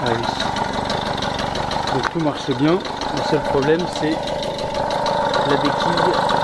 Ah Donc tout marche bien. Le seul problème c'est la béquille